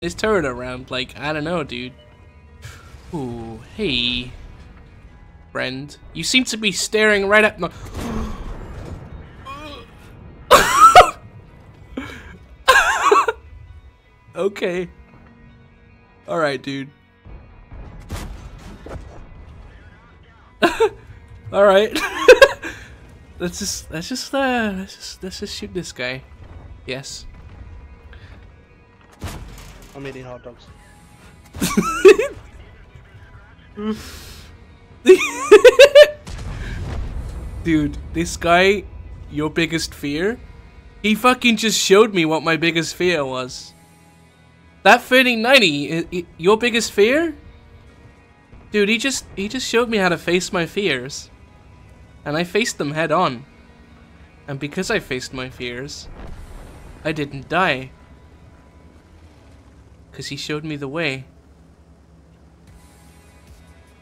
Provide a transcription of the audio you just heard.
his turret around. Like, I don't know, dude. Ooh, hey. Friend. You seem to be staring right at my... okay. Alright, dude. Alright. let's just let's just uh let's just let's just shoot this guy. Yes. I'm eating hot dogs. Dude, this guy, your biggest fear? He fucking just showed me what my biggest fear was. That 3090, your biggest fear? Dude, he just he just showed me how to face my fears. And I faced them head on. And because I faced my fears, I didn't die. Because he showed me the way.